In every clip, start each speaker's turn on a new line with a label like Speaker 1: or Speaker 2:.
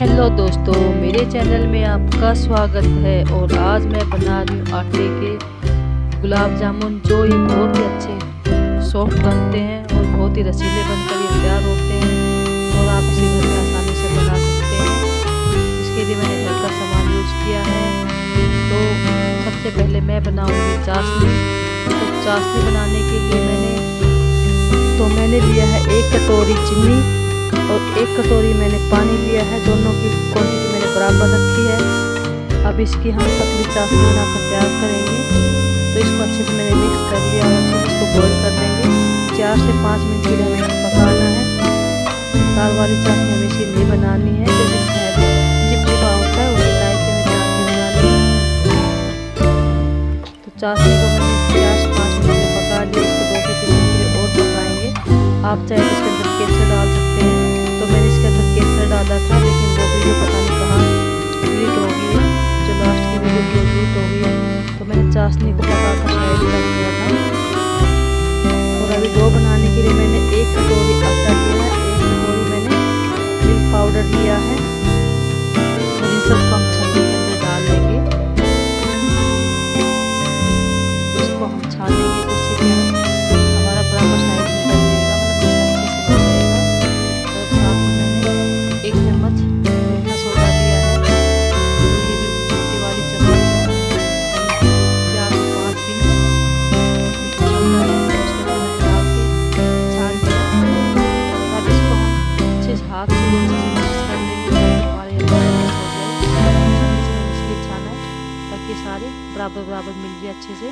Speaker 1: Hello दोस्तों, मेरे channel में आपका स्वागत है और आज मैं बना रही हूँ आटे के गुलाब जामुन, जो ये बहुत ही अच्छे सॉफ्ट बनते हैं और बहुत ही रसीले बनकर ये तैयार होते हैं और आप इसे घर में आसानी से बना सकते हैं। इसके लिए मैंने घर का सामान यूज़ किया है। तो सबसे पहले मैं बनाऊँगी चाशनी। तो चाशनी बनाने के लिए मैंने तो मैंने लिया है एक कटोरी चीनी। और एक कटोरी मैंने पानी लिया है, दोनों की क्वांटिटी मैंने बराबर रखी है। अब इसकी हम पतली चाशनी बनाकर तैयार करेंगे। तो इसको अच्छे से मैंने मिक्स कर लिया और अच्छे से इसको बॉईल कर देंगे। चार से पाँच मिनट के लिए हमें इसको पकाना है। दाल वाली चाशनी हमें इसकी नहीं बनानी है, जैसे शहद चिपचिपा होता है, उसी टाइप की हमें चाशनी बनानी है। तो चाशनी को मैंने चार से पाँच मिनट में पका लिया, इसको दो से तीन मिनट के लिए और पकाएँगे। आप चाहे इसके चाशनी को पका कर शायद रख दिया था। और अभी डो बनाने के लिए मैंने एक कटोरी आटा लिया है, एक कटोरी मैंने मिल्क पाउडर लिया है। सारे, बराबर बराबर मिल जाए अच्छे से।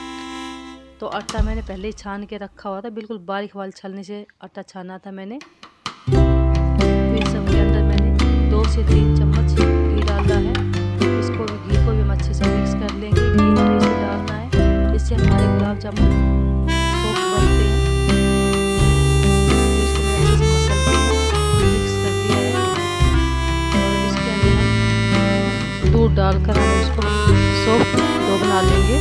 Speaker 1: तो आटा मैंने पहले ही छान के रखा हुआ था, बिल्कुल बारीक वाली छलने से आटा छाना था मैंने। फिर सब के अंदर मैंने दो से तीन चम्मच घी डाला है। इसको भी, घी को भी हम अच्छे से मिक्स कर लेंगे, घी हमें इसे डालना है। जिससे हमारे गुलाब जामुन डालकर हम डो बना लेंगे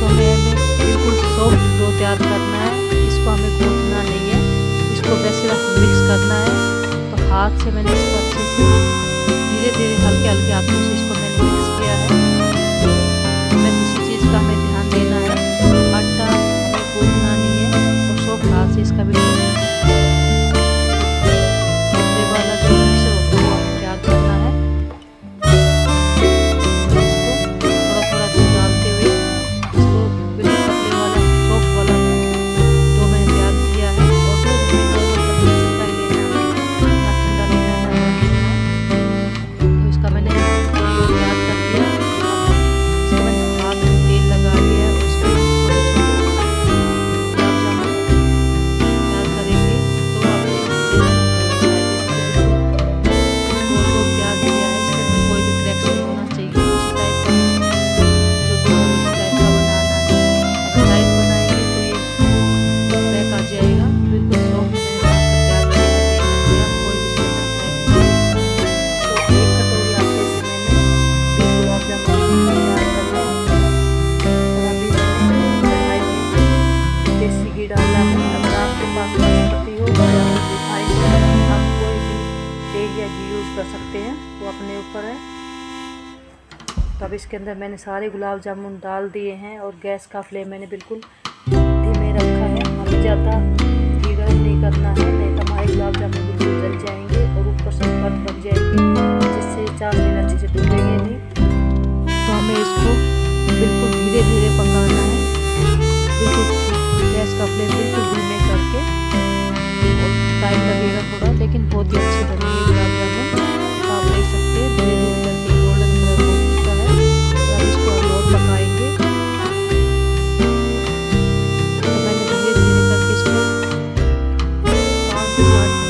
Speaker 1: तो हमें बिल्कुल सॉफ्ट डो तैयार करना है। इसको हमें गूंथना नहीं है। इसको वैसे मिक्स करना है। तो हाथ से मैंने इसको अच्छे से धीरे धीरे, हल्के हल्के हाथों से इसको मैंने मिक्स किया है। हमें किसी चीज़ का हमें ध्यान देना है। आटा हमें गूंथना नहीं है। और सॉफ्ट हाथ से इसका बिल्कुल कर सकते हैं। वो अपने ऊपर है। तो अब इसके अंदर मैंने सारे गुलाब जामुन डाल दिए हैं और गैस का फ्लेम मैंने बिल्कुल धीमे रखा है। हमें ज़्यादा घी नहीं करना है, नहीं तो हमारे गुलाब जामुन बिल्कुल जल जाएँगे और ऊपर से पाँच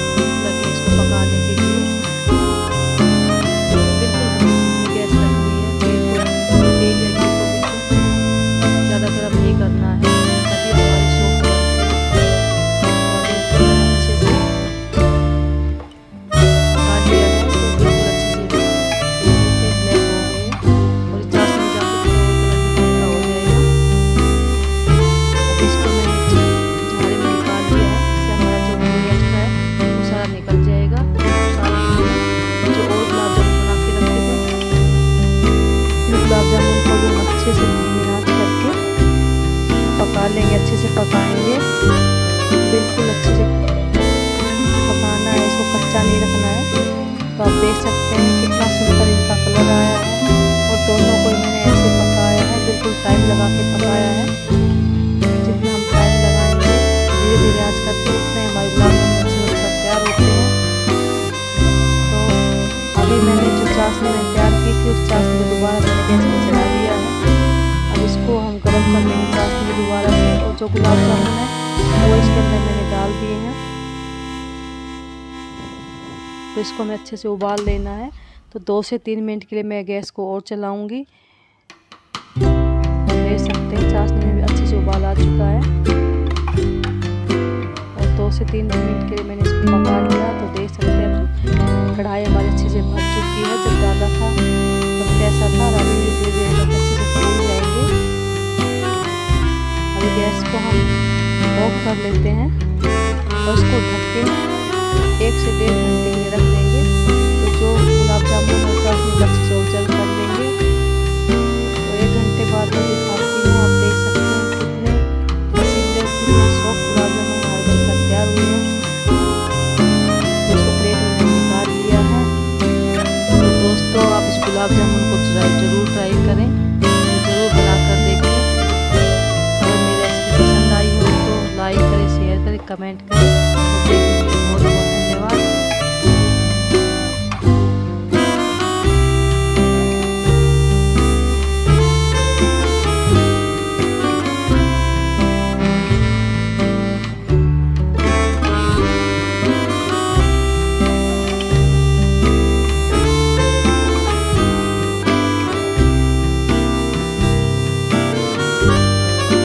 Speaker 1: डालेंगे अच्छे से पकाएँगे। बिल्कुल अच्छे से पकाना है, इसको कच्चा नहीं रखना है। तो आप देख सकते हैं कितना सुंदर इनका कलर आया है। और दोनों को मैंने ऐसे पकाया है, बिल्कुल टाइम लगा के पकाया है। गुलाब जामुन है। वो इसके अंदर मैंने डाल दिए हैं। तो इसको हमें अच्छे से उबाल लेना है। तो दो से तीन मिनट के लिए मैं गैस को और चलाऊँगी। देख सकते हैं, चाशनी में भी अच्छे से उबाल आ चुका है। और दो से तीन मिनट के लिए मैंने इसको पका लिया। तो देख सकते हैं, कढ़ाई हमारी अच्छे से भर चुकी है। जब डाला था, तब कैसा था अभी धीरे धीरे अच्छे से फूल जाएँगे। अभी गैस को हम ऑफ़ कर लेते हैं और इसको ढक के एक से डेढ़ घंटे के Thank you.